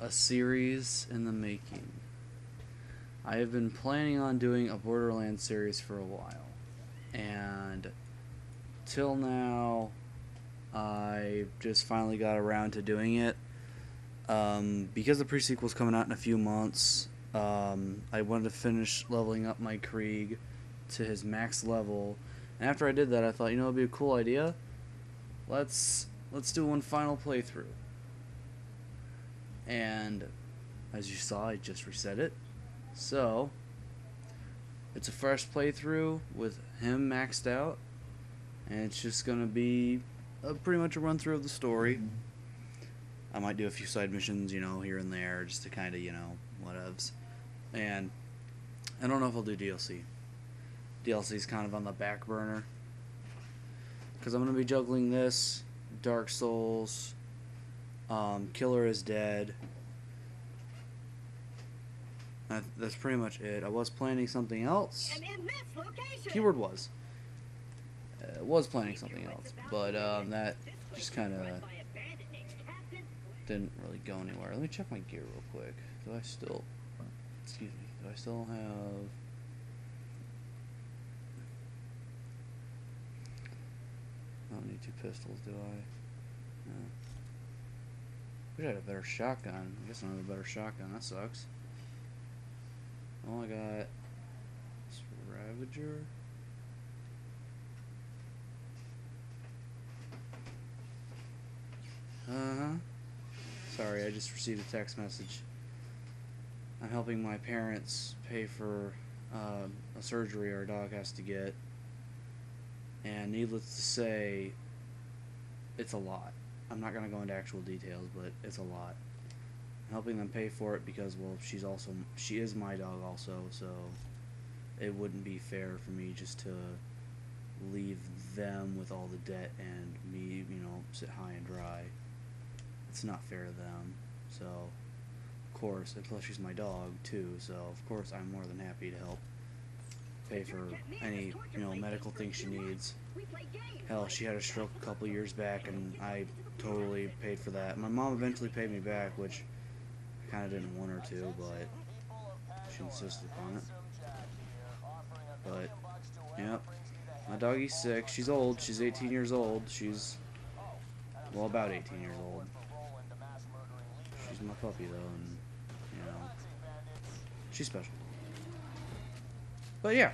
a series in the making. I have been planning on doing a Borderlands series for a while, and till now, I just finally got around to doing it. Um, because the prequel's coming out in a few months, um, I wanted to finish leveling up my Krieg to his max level. And after I did that, I thought, you know, it'd be a cool idea. Let's let's do one final playthrough. And as you saw, I just reset it. So it's a fresh playthrough with him maxed out, and it's just gonna be a, pretty much a run through of the story. I might do a few side missions, you know, here and there, just to kind of, you know, whatevs. And I don't know if I'll do DLC. DLC is kind of on the back burner because I'm gonna be juggling this, Dark Souls, um, Killer is Dead. That, that's pretty much it. I was planning something else. And in this location. Keyword was. Uh, was planning something else, but um, that just kind of didn't really go anywhere. Let me check my gear real quick. Do I still? Excuse me. Do I still have? I don't need two pistols, do I? No. Wish I had a better shotgun. I guess I have a better shotgun. That sucks. Oh, I got Ravager. Uh huh. Sorry, I just received a text message. I'm helping my parents pay for uh, a surgery our dog has to get. And needless to say, it's a lot. I'm not going to go into actual details, but it's a lot. I'm helping them pay for it because, well, she's also, she is my dog also, so it wouldn't be fair for me just to leave them with all the debt and me, you know, sit high and dry. It's not fair to them. So, of course, and plus she's my dog too. So, of course, I'm more than happy to help pay for any, you know, medical things she needs. Hell, she had a stroke a couple years back, and I totally paid for that. My mom eventually paid me back, which I kind of didn't want her to, but she insisted upon it. But, yep. My doggy's sick. She's old. She's 18 years old. She's, well, about 18 years old. She's my puppy, though, and, you know, she's special. But yeah,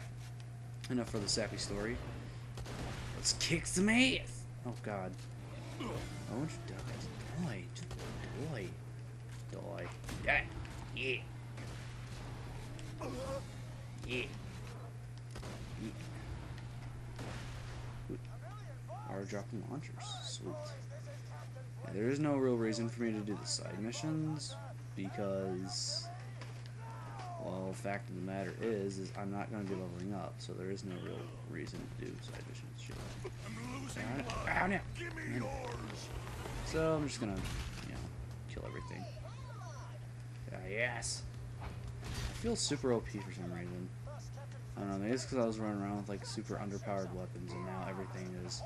enough for the sappy story. Let's kick some ass! Oh, God. I want you die. Die. Die. Die. Die. Yeah. Yeah. Are dropping launchers. Sweet. Yeah, there is no real reason for me to do the side missions because, well, fact of the matter is, is I'm not going to be leveling up, so there is no real reason to do side missions. Shit. Alright. Ow, now. So I'm just gonna, you know, kill everything. Yeah, yes. I feel super OP for some reason. I don't know, maybe it's because I was running around with like super underpowered weapons and now everything is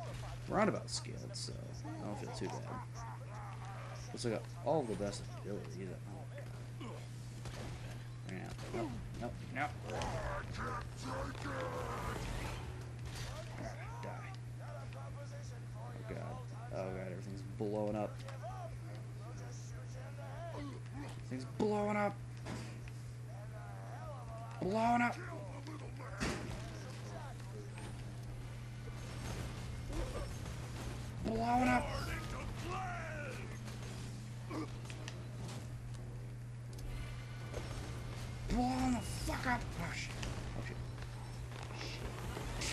roundabout scaled, so I don't feel too bad. Looks like I got all the best abilities. Oh god. Right now. Nope, nope, nope. Die. Oh god. Oh god, everything's blowing up. Everything's blowing up. Blowing up. Blowing up.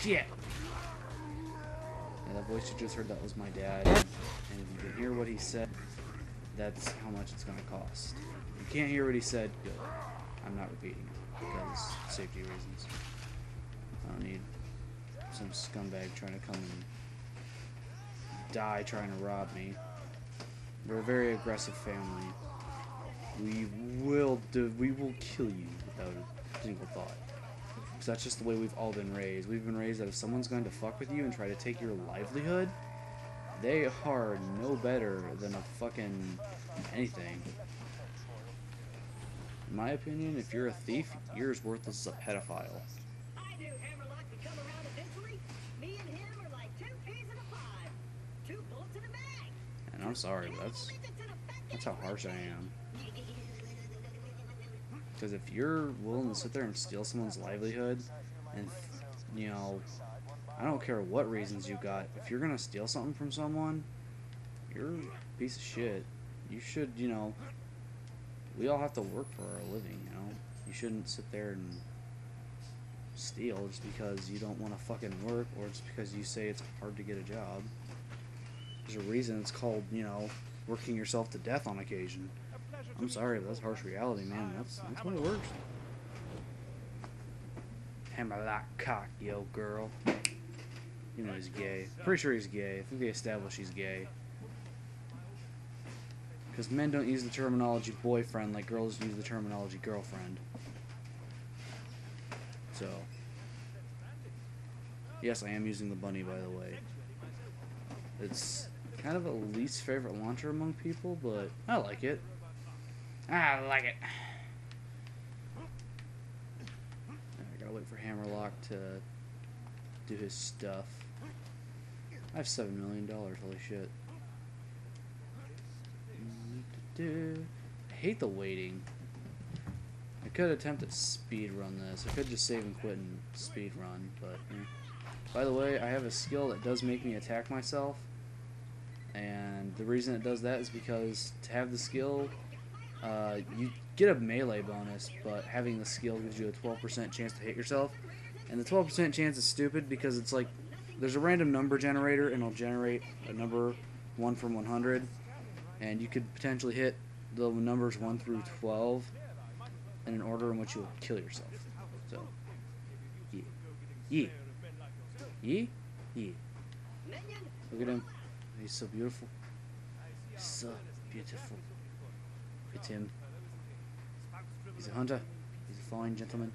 Shit. Yeah, that voice you just heard, that was my dad. And if you can hear what he said, that's how much it's going to cost. If you can't hear what he said, good. I'm not repeating it because safety reasons. I don't need some scumbag trying to come and die trying to rob me. We're a very aggressive family. We will do, we will kill you without a single thought. Because that's just the way we've all been raised. We've been raised that if someone's going to fuck with you and try to take your livelihood, they are no better than a fucking anything. In my opinion, if you're a thief, you're as worthless as a pedophile. I knew Hammerlock would come around eventually. Me and him are like two peas in a pod. Two bullets in. And I'm sorry, but that's that's how harsh I am. Because if you're willing to sit there and steal someone's livelihood, and you know, I don't care what reasons you got. If you're gonna steal something from someone, you're a piece of shit. You should, you know, we all have to work for our living. You know, you shouldn't sit there and steal just because you don't want to fucking work, or just because you say it's hard to get a job. There's a reason it's called, you know, working yourself to death on occasion. I'm sorry, but that's harsh reality, man. That's that's what it works. Hammerlock cock, yo girl. You know he's gay. Pretty sure he's gay. I think they established he's gay. Because men don't use the terminology boyfriend like girls use the terminology girlfriend. So. Yes, I am using the bunny, by the way. It's kind of a least favorite launcher among people, but I like it. I like it. I gotta wait for Hammerlock to do his stuff. I have seven million dollars. Holy shit! I hate the waiting. I could attempt to speed run this. I could just save and quit and speed run, but. eh. By the way, I have a skill that does make me attack myself, and the reason it does that is because to have the skill, uh, you get a melee bonus, but having the skill gives you a 12% chance to hit yourself. And the 12% chance is stupid because it's like there's a random number generator and it'll generate a number 1 from 100. And you could potentially hit the numbers 1 through 12 in an order in which you'll kill yourself. So, yeah. Yeah. Yeah? Yeah. Look at him. He's so beautiful. So beautiful. At him. He's a hunter. He's a fine gentleman.